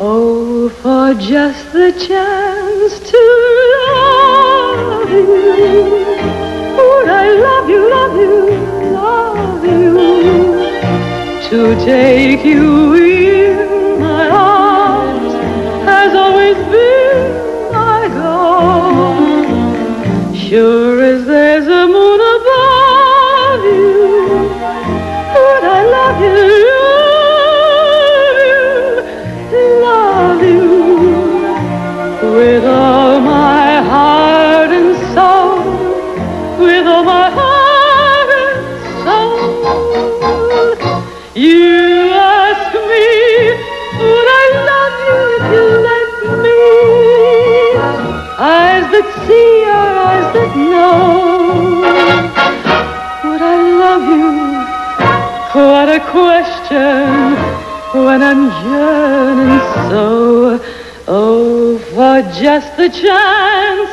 Oh, for just the chance to love you. Would I love you, love you, love you? To take you in my arms has always been my goal. Sure as there's eyes know. Would I love you? What a question when I'm yearning so. Oh, for just the chance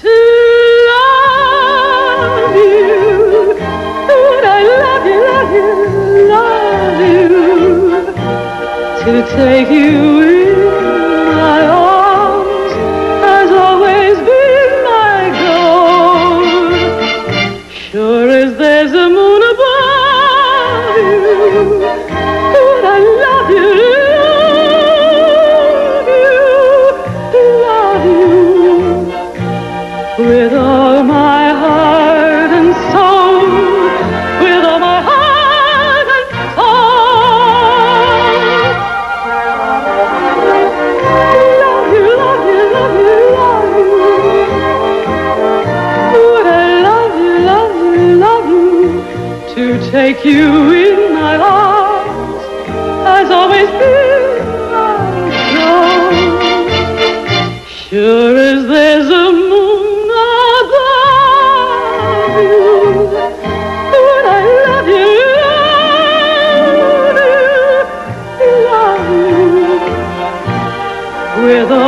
to love you. Would I love you, love you, love you? To take you take you in my arms has always been my goal. Sure love you, love you with all